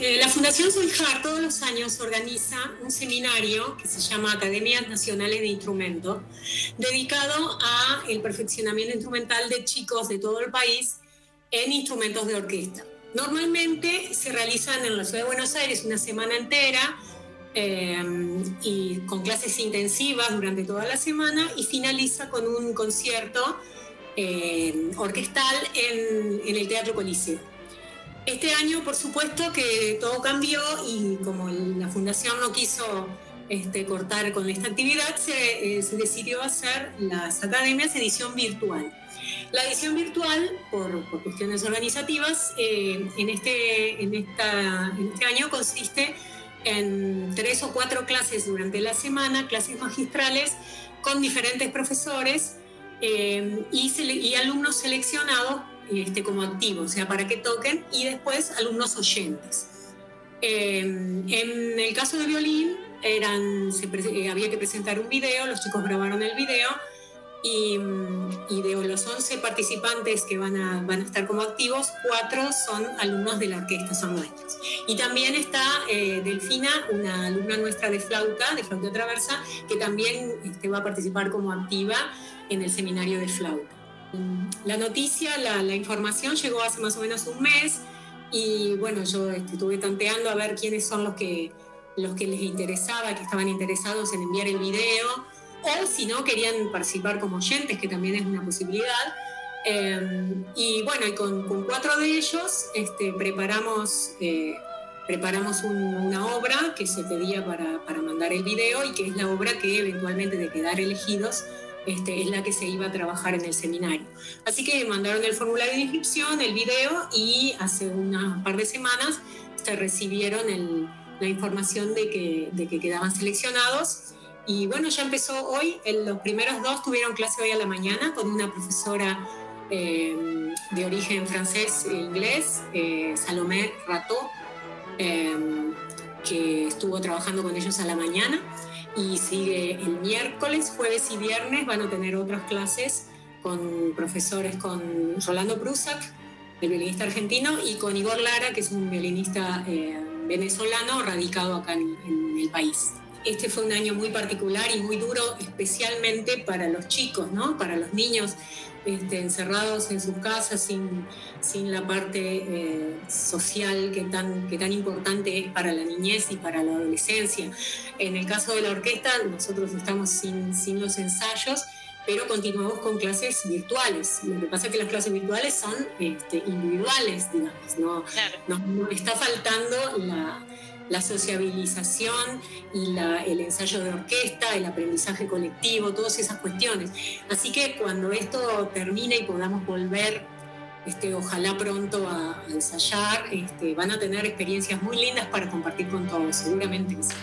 Eh, la Fundación Soljar todos los años organiza un seminario que se llama Academias Nacionales de Instrumentos, dedicado a el perfeccionamiento instrumental de chicos de todo el país en instrumentos de orquesta. Normalmente se realizan en la ciudad de Buenos Aires una semana entera eh, y con clases intensivas durante toda la semana y finaliza con un concierto eh, orquestal en, en el Teatro Coliseo. Este año, por supuesto, que todo cambió y como la fundación no quiso este, cortar con esta actividad, se, eh, decidió hacer las academias edición virtual. La edición virtual, por, cuestiones organizativas, eh, en, este, en, este año consiste en tres o cuatro clases durante la semana, clases magistrales con diferentes profesores eh, y alumnos seleccionados este, como activos, o sea, para que toquen, y después alumnos oyentes. Em, en el caso de violín, eh, había que presentar un video, los chicos grabaron el video, y, de los 11 participantes que van a, estar como activos, cuatro son alumnos de la orquesta, son nuestros. Y también está eh, Delfina, una alumna nuestra de flauta, de flauta traversa, que también este, va a participar como activa en el seminario de flauta. La noticia, la, información llegó hace más o menos un mes y bueno, yo estuve tanteando a ver quiénes son los que, los que les interesaba, que estaban interesados en enviar el video o si no querían participar como oyentes, que también es una posibilidad. Em, y bueno, y con, cuatro de ellos este, preparamos, eh, preparamos una obra que se pedía para, para mandar el video y que es la obra que eventualmente de quedar elegidos este, es la que se iba a trabajar en el seminario. Así que mandaron el formulario de inscripción, el video y hace unas par de semanas se recibieron la información de que, quedaban seleccionados. Y bueno, ya empezó hoy, los primeros dos tuvieron clase hoy a la mañana con una profesora eh, de origen francés e inglés, eh, Salomé Rato, eh, que estuvo trabajando con ellos a la mañana y sigue el miércoles, jueves y viernes van a tener otras clases con profesores con Rolando Prusak, el violinista argentino, y con Igor Lara, que es un violinista eh, venezolano radicado acá en, en el país este fue un año muy particular y muy duro, especialmente para los chicos, ¿no? para los niños este, encerrados en sus casas sin, sin la parte eh, social que tan, que tan importante es para la niñez y para la adolescencia. En el caso de la orquesta, nosotros estamos sin, sin los ensayos pero continuamos con clases virtuales. Lo que pasa es que las clases virtuales son este, individuales, digamos, ¿no? Nos, está faltando la, la sociabilización y el ensayo de orquesta, el aprendizaje colectivo, todas esas cuestiones. Así que cuando esto termine y podamos volver, este, ojalá pronto a, ensayar, este, van a tener experiencias muy lindas para compartir con todos, seguramente sí.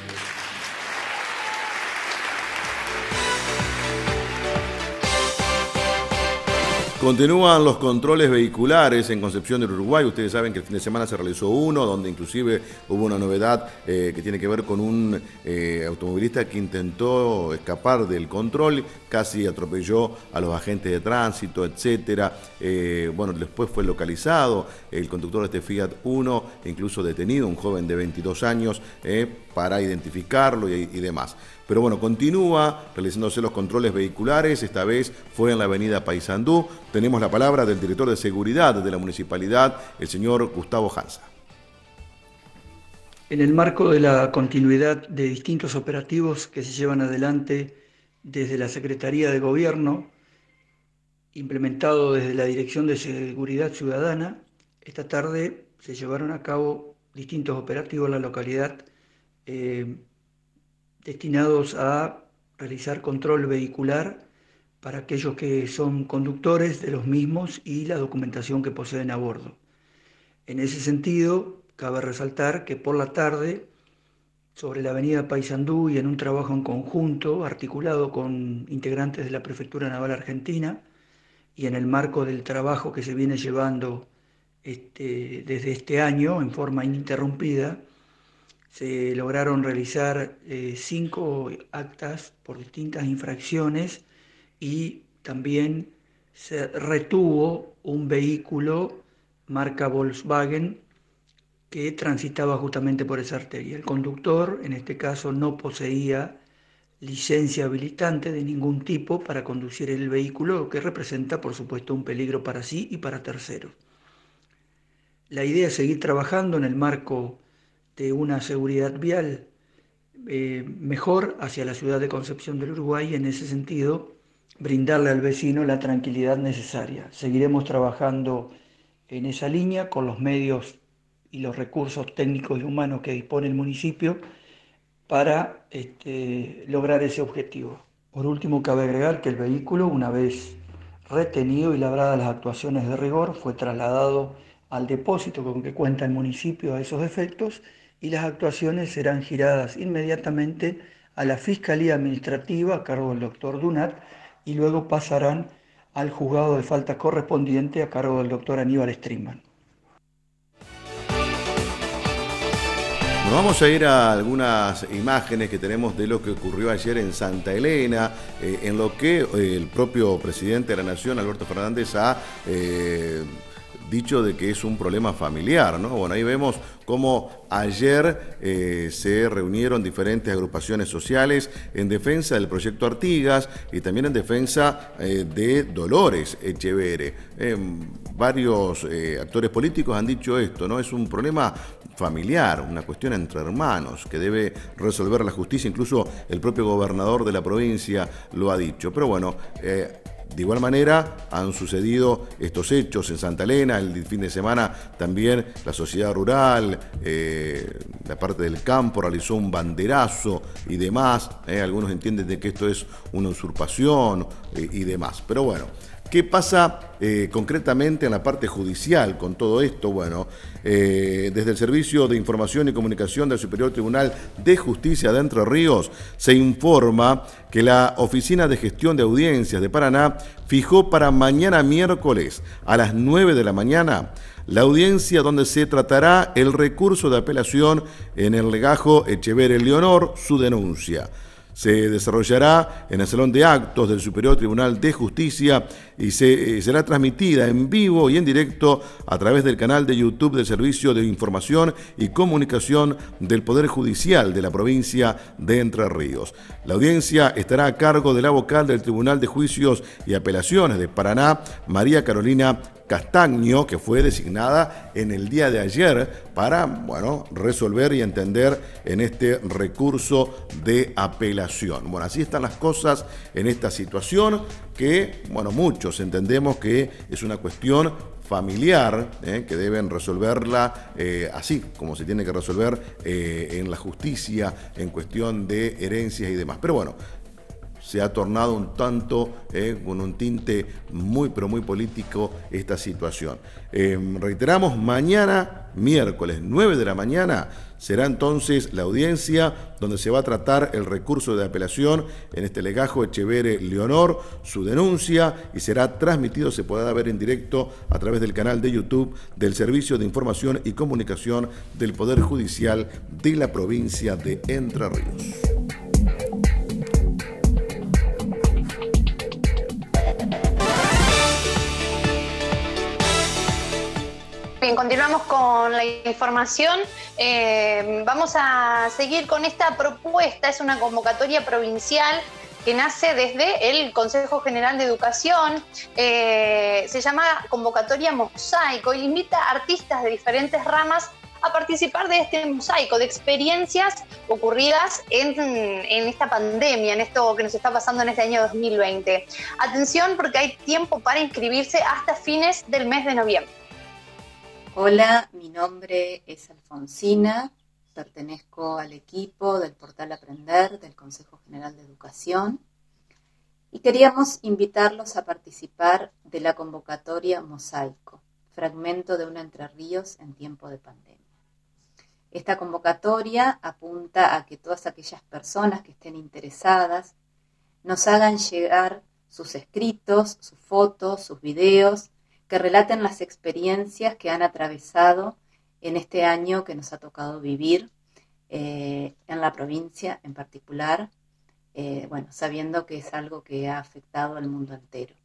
Continúan los controles vehiculares en Concepción del Uruguay. Ustedes saben que el fin de semana se realizó uno, donde inclusive hubo una novedad eh, que tiene que ver con un eh, automovilista que intentó escapar del control, casi atropelló a los agentes de tránsito, etcétera. Eh, bueno, después fue localizado el conductor de este Fiat 1, incluso detenido, un joven de 22 años, para identificarlo y demás. Pero bueno, continúa realizándose los controles vehiculares, esta vez fue en la avenida Paysandú. Tenemos la palabra del director de seguridad de la municipalidad, el señor Gustavo Hansa. En el marco de la continuidad de distintos operativos que se llevan adelante desde la Secretaría de Gobierno, implementado desde la Dirección de Seguridad Ciudadana, esta tarde se llevaron a cabo distintos operativos en la localidad eh, destinados a realizar control vehicular para aquellos que son conductores de los mismos y la documentación que poseen a bordo. En ese sentido, cabe resaltar que por la tarde, sobre la avenida Paysandú y en un trabajo en conjunto articulado con integrantes de la Prefectura Naval Argentina y en el marco del trabajo que se viene llevando este, desde este año en forma ininterrumpida, se lograron realizar eh, cinco actas por distintas infracciones y también se retuvo un vehículo marca Volkswagen que transitaba justamente por esa arteria. El conductor, en este caso, no poseía licencia habilitante de ningún tipo para conducir el vehículo, lo que representa, por supuesto, un peligro para sí y para terceros. La idea es seguir trabajando en el marco una seguridad vial eh, mejor hacia la ciudad de Concepción del Uruguay y en ese sentido brindarle al vecino la tranquilidad necesaria. Seguiremos trabajando en esa línea con los medios y los recursos técnicos y humanos que dispone el municipio para este, lograr ese objetivo. Por último, cabe agregar que el vehículo, una vez retenido y labradas las actuaciones de rigor, fue trasladado al depósito con que cuenta el municipio a esos efectos y las actuaciones serán giradas inmediatamente a la Fiscalía Administrativa a cargo del doctor Dunat y luego pasarán al juzgado de falta correspondiente a cargo del doctor Aníbal Stringman. Nos vamos a ir a algunas imágenes que tenemos de lo que ocurrió ayer en Santa Elena, eh, en lo que eh, el propio presidente de la Nación, Alberto Fernández, ha eh, dicho de que es un problema familiar, ¿no? Bueno, ahí vemos cómo ayer eh, se reunieron diferentes agrupaciones sociales en defensa del proyecto Artigas y también en defensa eh, de Dolores Echeverre. Em, varios eh, actores políticos han dicho esto, ¿no? Es un problema familiar, una cuestión entre hermanos que debe resolver la justicia, incluso el propio gobernador de la provincia lo ha dicho. Pero bueno, de igual manera, han sucedido estos hechos en Santa Elena, el fin de semana también la sociedad rural, eh, la parte del campo realizó un banderazo y demás. Eh, algunos entienden de que esto es una usurpación eh, y demás. Pero bueno, ¿Qué pasa eh, concretamente en la parte judicial con todo esto? Bueno, eh, desde el Servicio de Información y Comunicación del Superior Tribunal de Justicia de Entre Ríos se informa que la Oficina de Gestión de Audiencias de Paraná fijó para mañana miércoles a las 9 de la mañana la audiencia donde se tratará el recurso de apelación en el legajo Echeverre Leonor, su denuncia. se desarrollará en el Salón de Actos del Superior Tribunal de Justicia y se, eh, será transmitida en vivo y en directo a través del canal de YouTube del Servicio de Información y Comunicación del Poder Judicial de la provincia de Entre Ríos. La audiencia estará a cargo de la vocal del Tribunal de Juicios y Apelaciones de Paraná, María Carolina Castaño, que fue designada en el día de ayer para, bueno, resolver y entender en este recurso de apelación. Bueno, así están las cosas en esta situación que, bueno, muchos entendemos que es una cuestión familiar, eh, que deben resolverla eh, así como se tiene que resolver eh, en la justicia en cuestión de herencias y demás. Pero bueno, se ha tornado un tanto con un tinte muy, pero muy político esta situación. Reiteramos, mañana, miércoles 9 de la mañana, será entonces la audiencia donde se va a tratar el recurso de apelación en este legajo Echevere Leonor, su denuncia, y será transmitido, se podrá ver en directo a través del canal de YouTube del Servicio de Información y Comunicación del Poder Judicial de la provincia de Entre Ríos. Con la información. Eh, vamos a seguir con esta propuesta. Es una convocatoria provincial que nace desde el Consejo General de Educación. Eh, se llama Convocatoria Mosaico y invita a artistas de diferentes ramas a participar de este mosaico de experiencias ocurridas en, esta pandemia, en esto que nos está pasando en este año 2020. Atención porque hay tiempo para inscribirse hasta fines del mes de noviembre. Hola, mi nombre es Alfonsina, pertenezco al equipo del portal Aprender del Consejo General de Educación y queríamos invitarlos a participar de la convocatoria Mosaico, fragmento de un Entre Ríos en tiempo de pandemia. Esta convocatoria apunta a que todas aquellas personas que estén interesadas nos hagan llegar sus escritos, sus fotos, sus videos, que relaten las experiencias que han atravesado en este año que nos ha tocado vivir eh, en la provincia en particular, eh, bueno, sabiendo que es algo que ha afectado al mundo entero.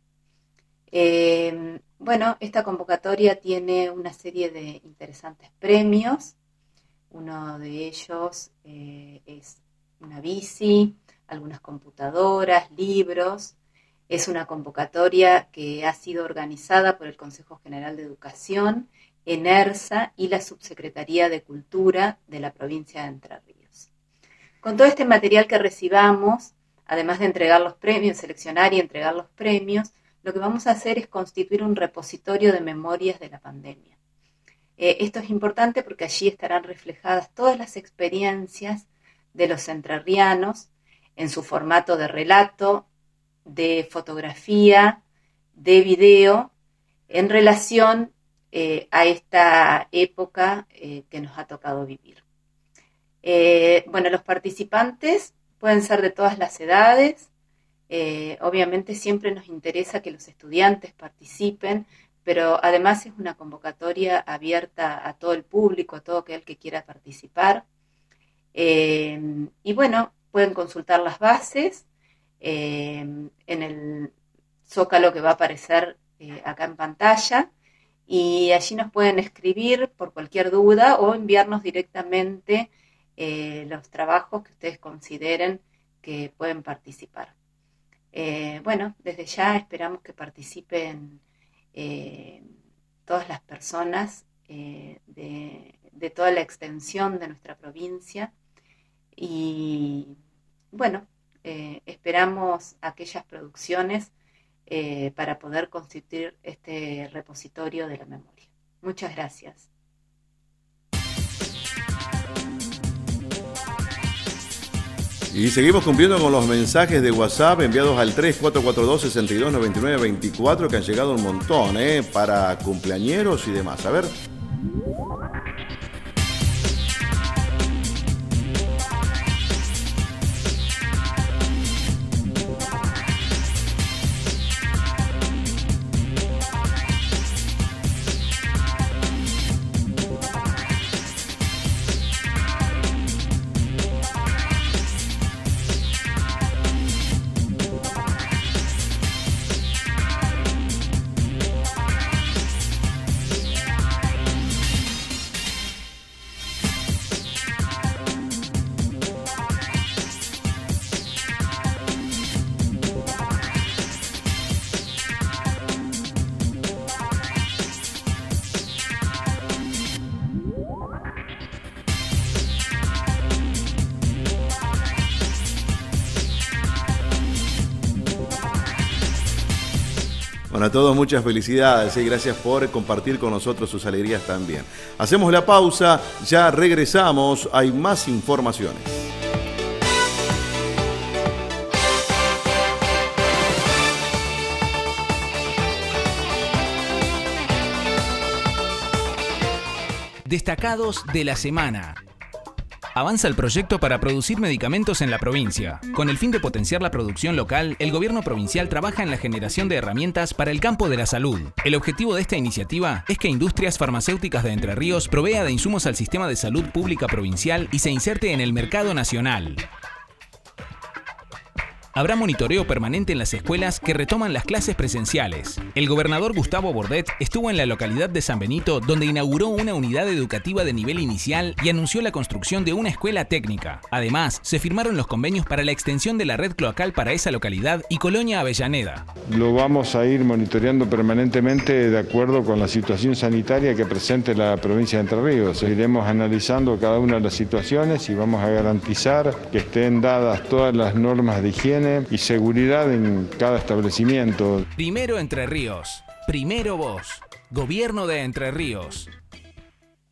Eh, bueno, esta convocatoria tiene una serie de interesantes premios. Uno de ellos es una bici, algunas computadoras, libros, es una convocatoria que ha sido organizada por el Consejo General de Educación, ENERSA y la Subsecretaría de Cultura de la provincia de Entre Ríos. Con todo este material que recibamos, además de entregar los premios, seleccionar y entregar los premios, lo que vamos a hacer es constituir un repositorio de memorias de la pandemia. Eh, esto es importante porque allí estarán reflejadas todas las experiencias de los entrerrianos en su formato de relato, de fotografía, de video, en relación eh, a esta época eh, que nos ha tocado vivir. Eh, bueno, los participantes pueden ser de todas las edades. obviamente siempre nos interesa que los estudiantes participen, pero además es una convocatoria abierta a todo el público, a todo aquel que quiera participar. y bueno, pueden consultar las bases Em, en el zócalo que va a aparecer eh, acá en pantalla y allí nos pueden escribir por cualquier duda o enviarnos directamente eh, los trabajos que ustedes consideren que pueden participar. Eh, bueno, desde ya esperamos que participen todas las personas de, de toda la extensión de nuestra provincia y bueno, eh, esperamos aquellas producciones eh, para poder constituir este repositorio de la memoria. Muchas gracias. Y seguimos cumpliendo con los mensajes de WhatsApp enviados al 3442-629924 que han llegado un montón, ¿eh? Para cumpleañeros y demás. A ver. Muchas felicidades y gracias por compartir con nosotros sus alegrías también. Hacemos la pausa, ya regresamos, hay más informaciones. Destacados de la semana. Avanza el proyecto para producir medicamentos en la provincia. Con el fin de potenciar la producción local, el gobierno provincial trabaja en la generación de herramientas para el campo de la salud. El objetivo de esta iniciativa es que Industrias Farmacéuticas de Entre Ríos provea de insumos al sistema de salud pública provincial y se inserte en el mercado nacional. Habrá monitoreo permanente en las escuelas que retoman las clases presenciales. El gobernador Gustavo Bordet estuvo en la localidad de San Benito, donde inauguró una unidad educativa de nivel inicial y anunció la construcción de una escuela técnica. Además, se firmaron los convenios para la extensión de la red cloacal para esa localidad y Colonia Avellaneda. Lo vamos a ir monitoreando permanentemente de acuerdo con la situación sanitaria que presente la provincia de Entre Ríos. Iremos analizando cada una de las situaciones y vamos a garantizar que estén dadas todas las normas de higiene y seguridad en cada establecimiento. Primero Entre Ríos. Primero vos. Gobierno de Entre Ríos.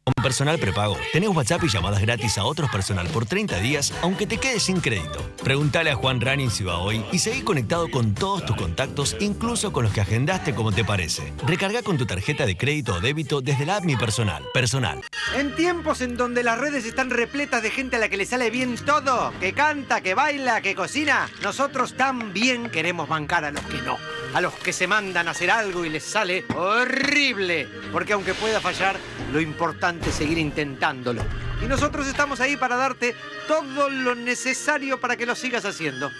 Con Personal Prepago, tenés WhatsApp y llamadas gratis a otros personal por 30 días, aunque te quedes sin crédito. Preguntale a Juan Rani si va hoy y seguí conectado con todos tus contactos, incluso con los que agendaste como te parece. Recarga con tu tarjeta de crédito o débito desde la app Mi Personal. Personal. En tiempos en donde las redes están repletas de gente a la que le sale bien todo, que canta, que baila, que cocina, nosotros también queremos bancar a los que no. A los que se mandan a hacer algo y les sale horrible. Porque aunque pueda fallar, lo importante seguir intentándolo. Y nosotros estamos ahí para darte todo lo necesario para que lo sigas haciendo.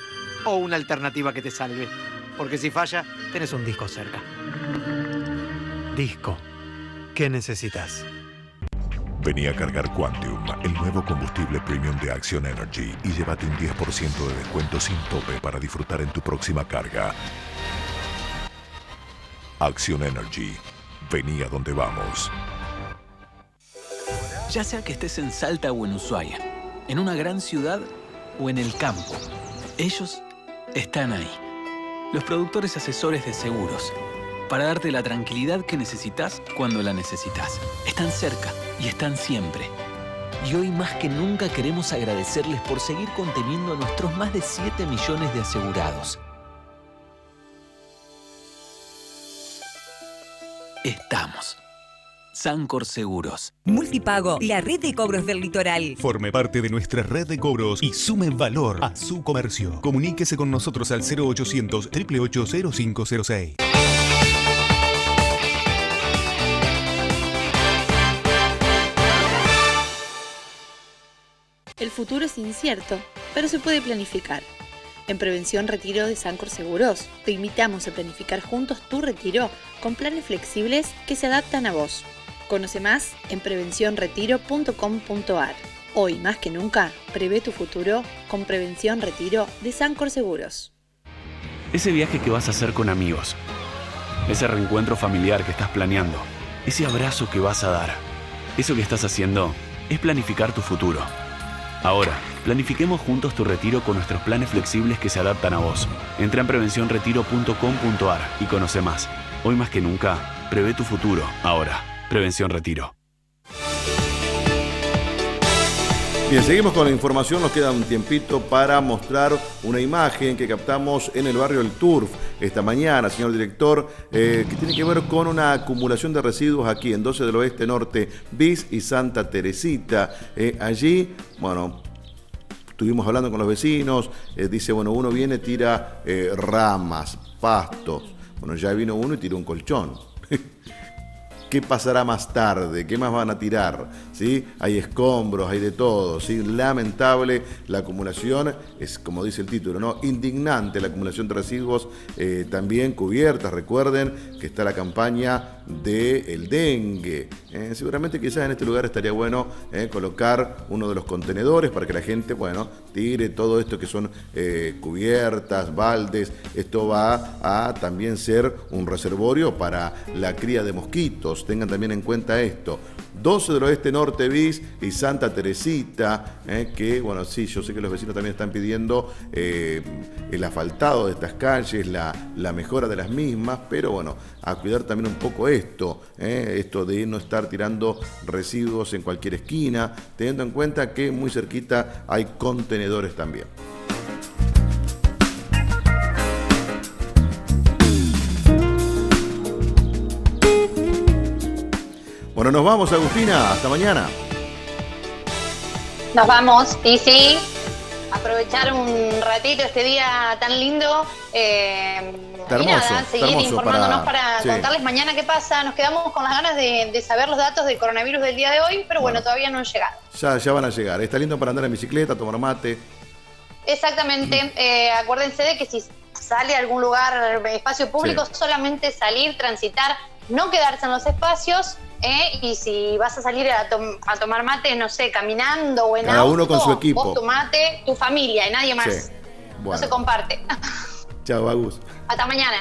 O una alternativa que te salve. Porque si falla, tenés un disco cerca. Disco. ¿Qué necesitas? Vení a cargar Quantum, el nuevo combustible premium de Action Energy, y llévate un 10% de descuento sin tope para disfrutar en tu próxima carga. Action Energy. Vení a donde vamos. Ya sea que estés en Salta o en Ushuaia, en una gran ciudad o en el campo, ellos están ahí. Los productores asesores de seguros, para darte la tranquilidad que necesitas cuando la necesitas. Están cerca y están siempre. Y hoy más que nunca queremos agradecerles por seguir conteniendo a nuestros más de 7 millones de asegurados. Estamos. Sancor Seguros. Multipago, la red de cobros del litoral. Forme parte de nuestra red de cobros y sume valor a su comercio. Comuníquese con nosotros al 0800 888 0506. El futuro es incierto, pero se puede planificar. En Prevención Retiro de Sancor Seguros, te invitamos a planificar juntos tu retiro con planes flexibles que se adaptan a vos. Conoce más en prevencionretiro.com.ar. Hoy más que nunca, prevé tu futuro con Prevención Retiro de Sancor Seguros. Ese viaje que vas a hacer con amigos, ese reencuentro familiar que estás planeando, ese abrazo que vas a dar, eso que estás haciendo es planificar tu futuro. Ahora, planifiquemos juntos tu retiro con nuestros planes flexibles que se adaptan a vos. Entra en prevencionretiro.com.ar y conoce más. Hoy más que nunca, prevé tu futuro. Ahora, Prevención Retiro. Bien, seguimos con la información. Nos queda un tiempito para mostrar una imagen que captamos en el barrio El Turf esta mañana, señor director, eh, que tiene que ver con una acumulación de residuos aquí en 12 del Oeste Norte, Bis y Santa Teresita. Eh, allí, bueno, estuvimos hablando con los vecinos. eh, dice, bueno, uno viene, tira ramas, pastos. Bueno, ya vino uno y tiró un colchón. *laughs* ¿Qué pasará más tarde? ¿Qué más van a tirar? ¿Sí? Hay escombros, hay de todo. ¿sí? Lamentable la acumulación, es como dice el título, ¿no? Indignante la acumulación de residuos eh, también cubiertas. Recuerden que está la campaña del dengue. ¿eh? seguramente quizás en este lugar estaría bueno eh, colocar uno de los contenedores para que la gente, bueno, tire todo esto que son eh, cubiertas, baldes. Esto va a también ser un reservorio para la cría de mosquitos. Tengan también en cuenta esto. 12 del Oeste Norte Bis y Santa Teresita, eh, que bueno, sí, yo sé que los vecinos también están pidiendo eh, el asfaltado de estas calles, la, mejora de las mismas, pero bueno, a cuidar también un poco esto, eh, esto de no estar tirando residuos en cualquier esquina, teniendo en cuenta que muy cerquita hay contenedores también. Bueno, nos vamos, Agustina. Hasta mañana. Nos vamos. Y sí, aprovechar un ratito este día tan lindo. Eh, y nada, seguir informándonos para- para, sí. contarles mañana qué pasa. Nos quedamos con las ganas de, de saber los datos del coronavirus del día de hoy, pero bueno, todavía no han llegado. Ya, ya van a llegar. Está lindo para andar en bicicleta, tomar mate. Exactamente. Eh, acuérdense de que si sale a algún lugar, espacio público, solamente salir, transitar, no quedarse en los espacios. Eh, y si vas a salir a, tom- a tomar mate, no sé, caminando o en Cada auto, uno con su equipo. Vos tu mate, tu familia y nadie más. Sí. No se comparte. chao, Agus. Hasta mañana.